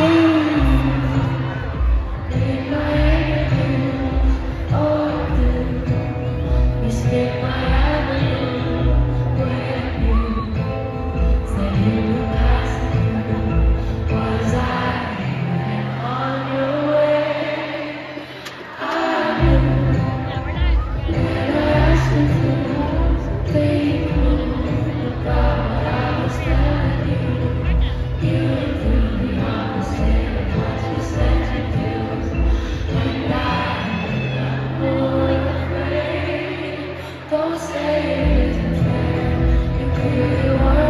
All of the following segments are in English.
day. praise, You praise, praise,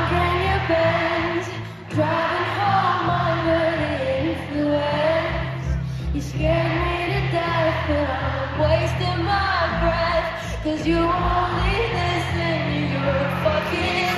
Cause you only listen to your fucking